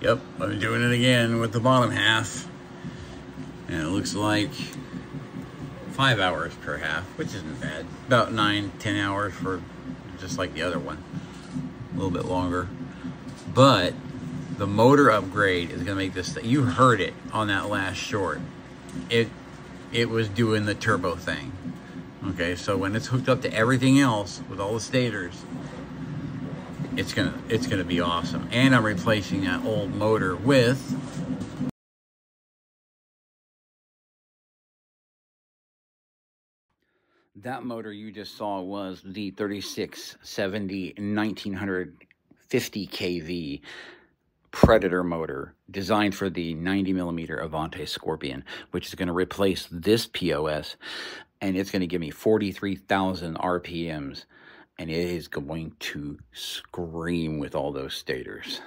Yep, I'm doing it again with the bottom half. And it looks like five hours per half, which isn't bad. About nine, ten hours for just like the other one. A little bit longer. But the motor upgrade is gonna make this you heard it on that last short. It it was doing the turbo thing. Okay, so when it's hooked up to everything else with all the stators, it's gonna it's gonna be awesome. And I'm replacing that old motor with that motor you just saw was the 3670 1950 kV Predator motor designed for the 90 millimeter Avante Scorpion, which is going to replace this POS and it's going to give me 43,000 RPMs and it is going to scream with all those stators.